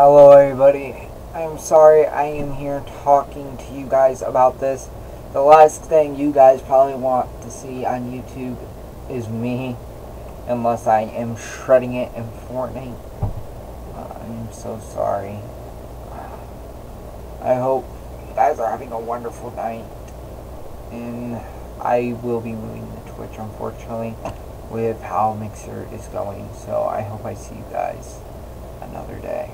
Hello everybody. I'm sorry I am here talking to you guys about this. The last thing you guys probably want to see on YouTube is me. Unless I am shredding it in Fortnite. Uh, I'm so sorry. I hope you guys are having a wonderful night. And I will be moving to Twitch unfortunately with how Mixer is going. So I hope I see you guys another day.